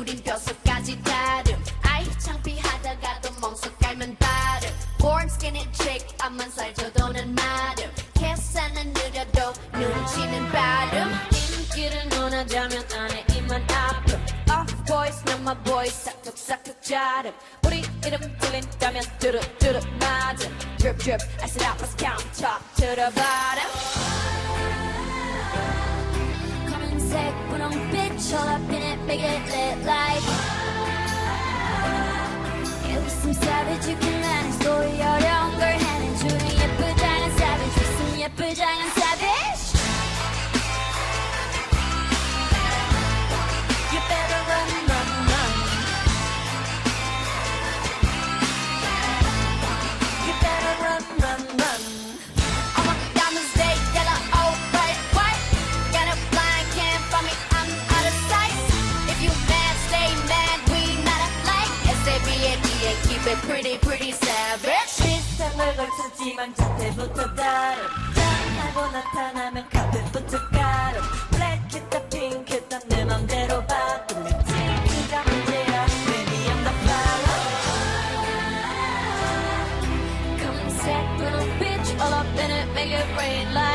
우린 뼛속까지 다름 아이 창피하다가도 멍석 깔면 다름 Born skin and chick 앞만 살쪄도 난 마름 계산은 느려도 눈치는 빠름 인기를 원하자면 안에 입만 아픔 Off boys not my boys 싹둑싹둑 자름 우리 이름 들린다면 뚜룩뚜룩 맞음 Drip drip I sit up let's count top to the bottom 검은색 분홍빛처럼 make it lit like. It was some savage you can keep it pretty pretty savage 비상을 걸쳤지만 자태부터 다름 짠하고 나타나면 카페부터 가름 블랙했다 핑크했다 내 맘대로 바꿈 미치기가 문제야 Baby I'm the flower 검은색 분홍빛 all up in it make it rain like